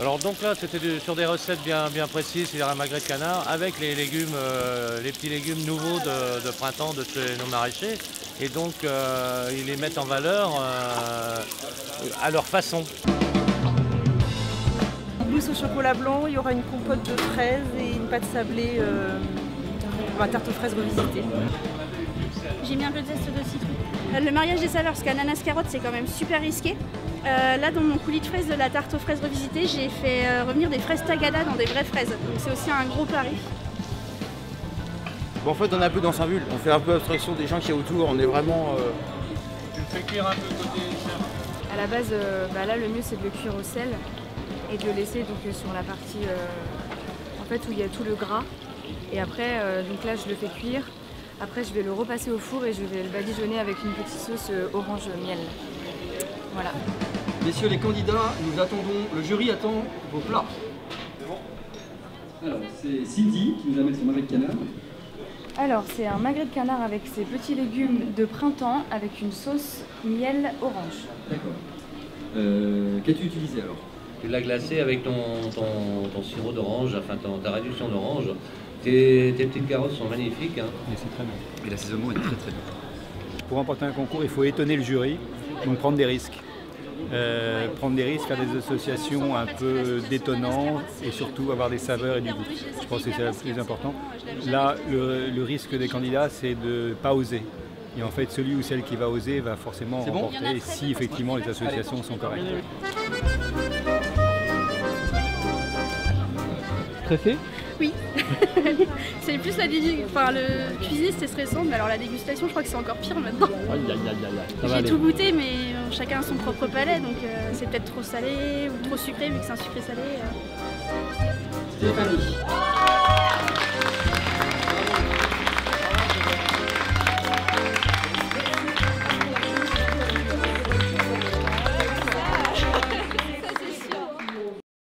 Alors donc là, c'était sur des recettes bien, bien précises, c'est-à-dire un magret de canard, avec les légumes, euh, les petits légumes nouveaux de, printemps de chez nos maraîchers. Et donc, euh, ils les mettent en valeur euh, à leur façon. Mousse au chocolat blanc, il y aura une compote de fraises et une pâte sablée, ma tarte aux fraises revisitée. J'ai mis un peu de zeste de citron. Euh, Le mariage des saveurs, parce qu'ananas carotte c'est quand même super risqué. Euh, là dans mon coulis de fraises de la tarte aux fraises revisitée, j'ai fait euh, revenir des fraises tagada dans des vraies fraises. Donc c'est aussi un gros pari. Bon, en fait, on est un peu dans sa bulle. On fait un peu abstraction des gens qui y a autour. On est vraiment. euh, Tu le fais cuire un peu côté À la base, euh, bah là, le mieux c'est de le cuire au sel et de le laisser donc sur la partie euh, en fait où il y a tout le gras. Et après, euh, donc là, je le fais cuire. Après, je vais le repasser au four et je vais le badigeonner avec une petite sauce euh, orange miel. Voilà. Messieurs les candidats, nous attendons, le jury attend vos plats. Alors, c'est Cindy qui nous amène son magret de canard. Alors, c'est un magret de canard avec ses petits légumes de printemps avec une sauce miel orange. D'accord. Euh, Qu'as-tu utilisé alors? Tu l'as glacé avec ton, ton- ton sirop d'orange, enfin ton- ta réduction d'orange. Tes, tes petites carottes sont magnifiques. hein. Et c'est très bien. Et l'assaisonnement est très très bien. Pour remporter un concours, il faut étonner le jury, donc prendre des risques. Euh, prendre des risques, faire des associations un peu détonnantes et surtout avoir des saveurs et du goût. Je pense que c'est le plus important. Là, le, le risque des candidats, c'est de ne pas oser. Et en fait, celui ou celle qui va oser va forcément bon remporter si effectivement les associations sont correctes. Stressé Oui. c'est plus la dég- enfin, le cuisiner c'était stressant, mais alors la dégustation je crois que c'est encore pire maintenant. J'ai tout goûté mais euh, chacun a son propre palais donc euh, c'est peut-être trop salé ou trop sucré vu que c'est un sucré salé. euh.